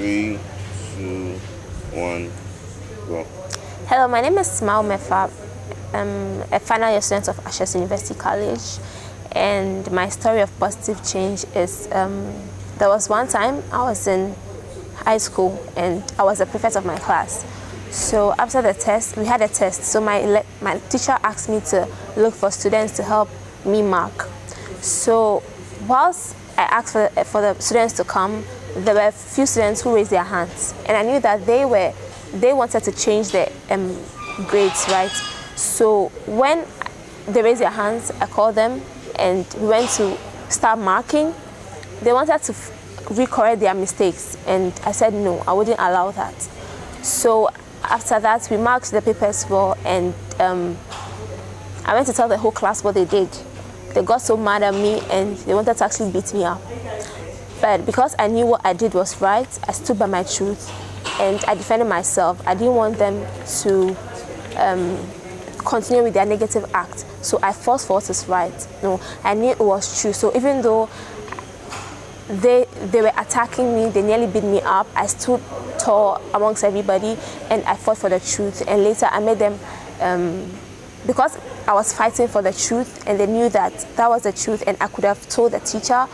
Three, two, one, go. Hello, my name is Smile Mefa. I'm a final year student of Ashesi University College. And my story of positive change is um, there was one time I was in high school and I was the prefect of my class. So after the test, we had a test. So my, my teacher asked me to look for students to help me mark. So whilst I asked for, for the students to come, there were a few students who raised their hands. And I knew that they were, they wanted to change their um, grades, right? So when they raised their hands, I called them and we went to start marking. They wanted to recorrect their mistakes and I said no, I wouldn't allow that. So after that, we marked the papers well and um, I went to tell the whole class what they did. They got so mad at me and they wanted to actually beat me up. But because I knew what I did was right, I stood by my truth and I defended myself. I didn't want them to um, continue with their negative act. So I fought for what is right. No, I knew it was true. So even though they they were attacking me, they nearly beat me up, I stood tall amongst everybody and I fought for the truth. And later I made them, um, because I was fighting for the truth and they knew that that was the truth and I could have told the teacher,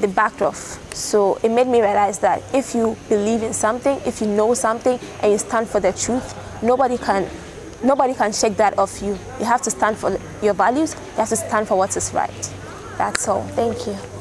they backed off. So it made me realize that if you believe in something, if you know something and you stand for the truth, nobody can nobody can shake that off you. You have to stand for your values, you have to stand for what is right. That's all. Thank you.